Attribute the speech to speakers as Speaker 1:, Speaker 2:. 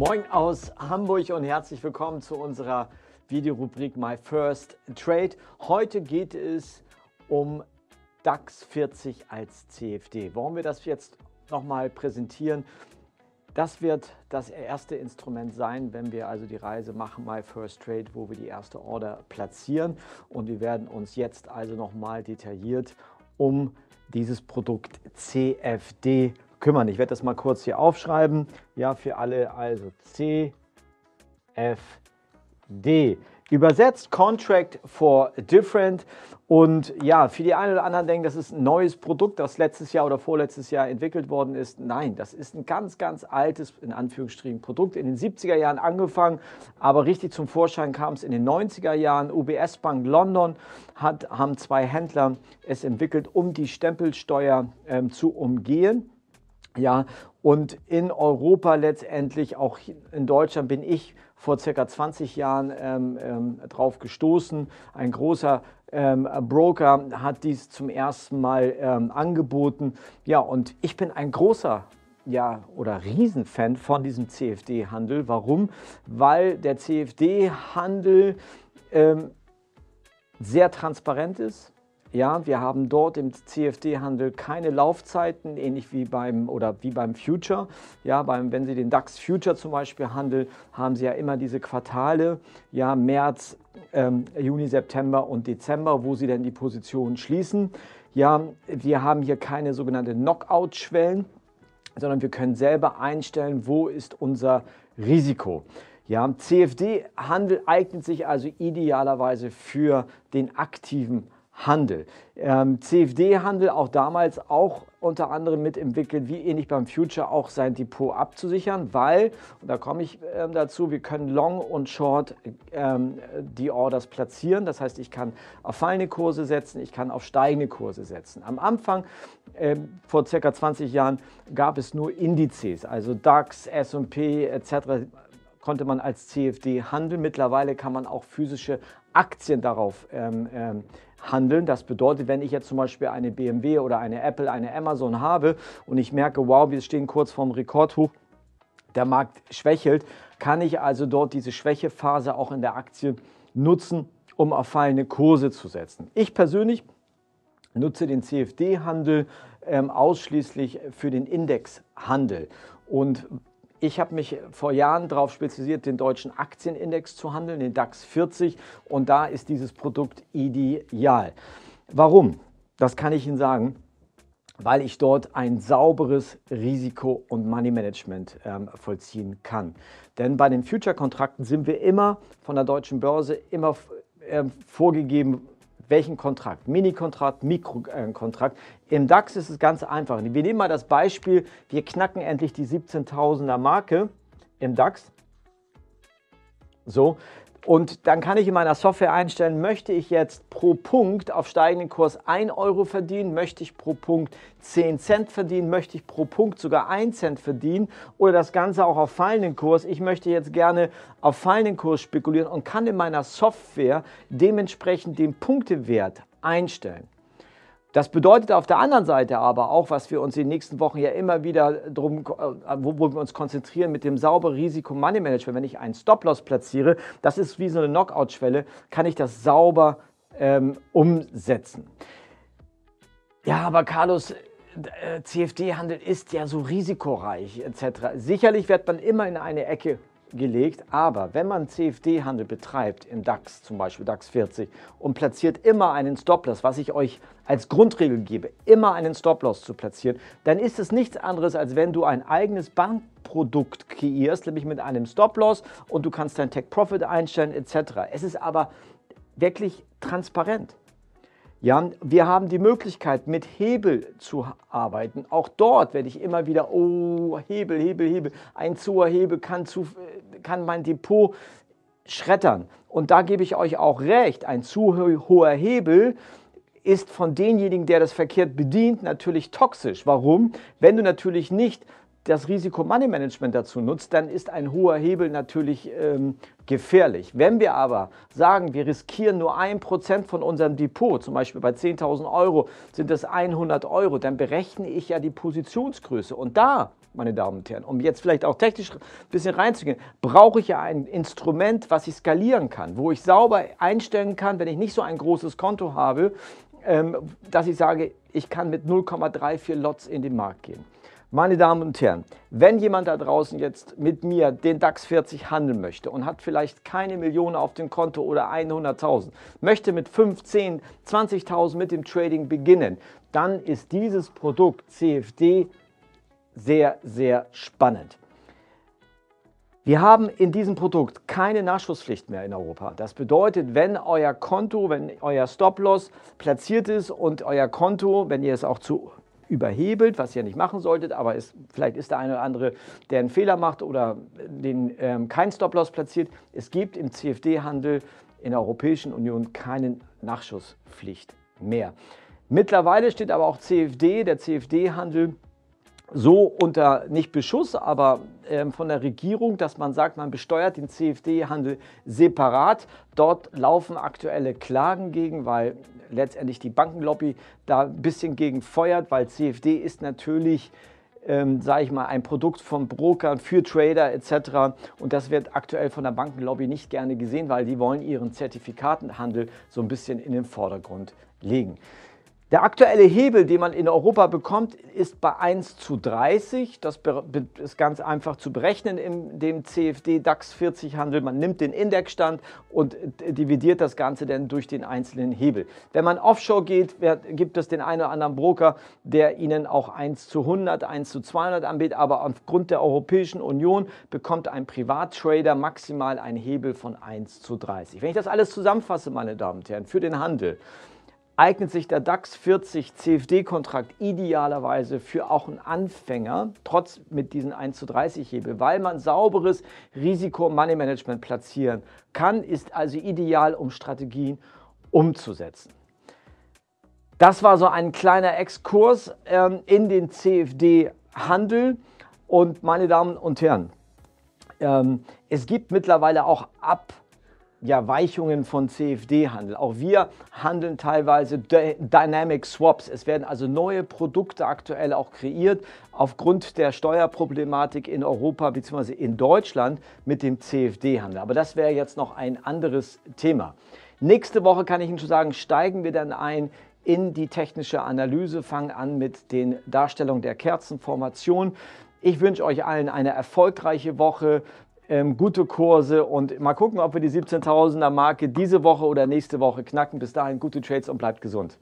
Speaker 1: Moin aus Hamburg und herzlich willkommen zu unserer Videorubrik My First Trade. Heute geht es um DAX 40 als CFD. Warum wir das jetzt nochmal präsentieren? Das wird das erste Instrument sein, wenn wir also die Reise machen, My First Trade, wo wir die erste Order platzieren. Und wir werden uns jetzt also nochmal detailliert um dieses Produkt CFD kümmern. Ich werde das mal kurz hier aufschreiben. Ja, für alle also CFD. Übersetzt Contract for Different. Und ja, für die einen oder anderen denken, das ist ein neues Produkt, das letztes Jahr oder vorletztes Jahr entwickelt worden ist. Nein, das ist ein ganz, ganz altes, in Anführungsstrichen, Produkt. In den 70er Jahren angefangen, aber richtig zum Vorschein kam es in den 90er Jahren. UBS Bank London hat, haben zwei Händler es entwickelt, um die Stempelsteuer ähm, zu umgehen. Ja, und in Europa letztendlich, auch in Deutschland bin ich vor circa 20 Jahren ähm, ähm, drauf gestoßen. Ein großer ähm, Broker hat dies zum ersten Mal ähm, angeboten. Ja, und ich bin ein großer ja, oder Riesenfan von diesem CFD-Handel. Warum? Weil der CFD-Handel ähm, sehr transparent ist ja, wir haben dort im CFD-Handel keine Laufzeiten, ähnlich wie beim, oder wie beim Future. Ja, beim, wenn Sie den DAX Future zum Beispiel handeln, haben Sie ja immer diese Quartale, ja, März, ähm, Juni, September und Dezember, wo Sie dann die Position schließen. Ja, wir haben hier keine sogenannte Knockout-Schwellen, sondern wir können selber einstellen, wo ist unser Risiko. Ja, CFD-Handel eignet sich also idealerweise für den aktiven Handel. Handel. Ähm, CFD-Handel auch damals auch unter anderem mitentwickelt, wie ähnlich beim Future auch sein Depot abzusichern, weil, und da komme ich ähm, dazu, wir können Long und Short ähm, die Orders platzieren. Das heißt, ich kann auf fallende Kurse setzen, ich kann auf steigende Kurse setzen. Am Anfang, ähm, vor circa 20 Jahren, gab es nur Indizes, also DAX, S&P etc., konnte man als CFD handeln. Mittlerweile kann man auch physische Aktien darauf ähm, ähm, handeln. Das bedeutet, wenn ich jetzt zum Beispiel eine BMW oder eine Apple, eine Amazon habe und ich merke, wow, wir stehen kurz vorm Rekordhoch, der Markt schwächelt, kann ich also dort diese Schwächephase auch in der Aktie nutzen, um auf fallende Kurse zu setzen. Ich persönlich nutze den CFD-Handel ähm, ausschließlich für den Indexhandel. Und ich habe mich vor Jahren darauf spezialisiert, den deutschen Aktienindex zu handeln, den DAX 40. Und da ist dieses Produkt ideal. Warum? Das kann ich Ihnen sagen weil ich dort ein sauberes Risiko- und Money-Management ähm, vollziehen kann. Denn bei den Future-Kontrakten sind wir immer von der deutschen Börse immer äh, vorgegeben, welchen Kontrakt? Mini-Kontrakt, Mikrokontrakt. Im DAX ist es ganz einfach. Wir nehmen mal das Beispiel, wir knacken endlich die 17.000er Marke im DAX. So, und dann kann ich in meiner Software einstellen, möchte ich jetzt pro Punkt auf steigenden Kurs 1 Euro verdienen, möchte ich pro Punkt 10 Cent verdienen, möchte ich pro Punkt sogar 1 Cent verdienen oder das Ganze auch auf fallenden Kurs. Ich möchte jetzt gerne auf fallenden Kurs spekulieren und kann in meiner Software dementsprechend den Punktewert einstellen. Das bedeutet auf der anderen Seite aber auch, was wir uns in den nächsten Wochen ja immer wieder drum, äh, wo, wo wir uns konzentrieren mit dem sauberen Risiko-Money-Management. Wenn ich einen Stop-Loss platziere, das ist wie so eine Knockout-Schwelle, kann ich das sauber ähm, umsetzen. Ja, aber Carlos, äh, CFD-Handel ist ja so risikoreich etc. Sicherlich wird man immer in eine Ecke gelegt. Aber wenn man CFD-Handel betreibt, im DAX zum Beispiel, DAX 40, und platziert immer einen Stop-Loss, was ich euch als Grundregel gebe, immer einen Stop-Loss zu platzieren, dann ist es nichts anderes, als wenn du ein eigenes Bankprodukt kreierst, nämlich mit einem Stop-Loss und du kannst dein Take-Profit einstellen etc. Es ist aber wirklich transparent. Ja, wir haben die Möglichkeit, mit Hebel zu arbeiten. Auch dort werde ich immer wieder, oh, Hebel, Hebel, Hebel. Ein zu hoher Hebel kann, zu, kann mein Depot schreddern. Und da gebe ich euch auch recht. Ein zu hoher Hebel ist von denjenigen, der das verkehrt bedient, natürlich toxisch. Warum? Wenn du natürlich nicht das Risiko-Money-Management dazu nutzt, dann ist ein hoher Hebel natürlich ähm, gefährlich. Wenn wir aber sagen, wir riskieren nur ein Prozent von unserem Depot, zum Beispiel bei 10.000 Euro sind das 100 Euro, dann berechne ich ja die Positionsgröße. Und da meine Damen und Herren. Um jetzt vielleicht auch technisch ein bisschen reinzugehen, brauche ich ja ein Instrument, was ich skalieren kann, wo ich sauber einstellen kann, wenn ich nicht so ein großes Konto habe, ähm, dass ich sage, ich kann mit 0,34 Lots in den Markt gehen. Meine Damen und Herren, wenn jemand da draußen jetzt mit mir den DAX 40 handeln möchte und hat vielleicht keine Millionen auf dem Konto oder 100.000, möchte mit 5, 10, 20.000 mit dem Trading beginnen, dann ist dieses Produkt CFD sehr, sehr spannend. Wir haben in diesem Produkt keine Nachschusspflicht mehr in Europa. Das bedeutet, wenn euer Konto, wenn euer Stop-Loss platziert ist und euer Konto, wenn ihr es auch zu überhebelt, was ihr nicht machen solltet, aber es, vielleicht ist der eine oder andere, der einen Fehler macht oder den, ähm, keinen Stop-Loss platziert. Es gibt im CFD-Handel in der Europäischen Union keine Nachschusspflicht mehr. Mittlerweile steht aber auch CFD, der CFD-Handel, so unter nicht Beschuss, aber äh, von der Regierung, dass man sagt, man besteuert den CFD-Handel separat. Dort laufen aktuelle Klagen gegen, weil letztendlich die Bankenlobby da ein bisschen gegen feuert, weil CFD ist natürlich ähm, sage ich mal, ein Produkt von Brokern für Trader etc. Und das wird aktuell von der Bankenlobby nicht gerne gesehen, weil die wollen ihren Zertifikatenhandel so ein bisschen in den Vordergrund legen. Der aktuelle Hebel, den man in Europa bekommt, ist bei 1 zu 30. Das ist ganz einfach zu berechnen in dem CFD DAX 40 Handel. Man nimmt den Indexstand und dividiert das Ganze dann durch den einzelnen Hebel. Wenn man offshore geht, gibt es den einen oder anderen Broker, der Ihnen auch 1 zu 100, 1 zu 200 anbietet. Aber aufgrund der Europäischen Union bekommt ein Privattrader maximal einen Hebel von 1 zu 30. Wenn ich das alles zusammenfasse, meine Damen und Herren, für den Handel, eignet sich der DAX 40 CFD-Kontrakt idealerweise für auch einen Anfänger, trotz mit diesen 1 zu 30 Hebel, weil man sauberes Risiko-Money-Management platzieren kann, ist also ideal, um Strategien umzusetzen. Das war so ein kleiner Exkurs ähm, in den CFD-Handel. Und meine Damen und Herren, ähm, es gibt mittlerweile auch ab ja, Weichungen von CFD-Handel. Auch wir handeln teilweise Dynamic Swaps. Es werden also neue Produkte aktuell auch kreiert aufgrund der Steuerproblematik in Europa bzw. in Deutschland mit dem CFD-Handel. Aber das wäre jetzt noch ein anderes Thema. Nächste Woche kann ich Ihnen schon sagen, steigen wir dann ein in die technische Analyse, fangen an mit den Darstellungen der Kerzenformation. Ich wünsche euch allen eine erfolgreiche Woche ähm, gute Kurse und mal gucken, ob wir die 17.000er Marke diese Woche oder nächste Woche knacken. Bis dahin gute Trades und bleibt gesund.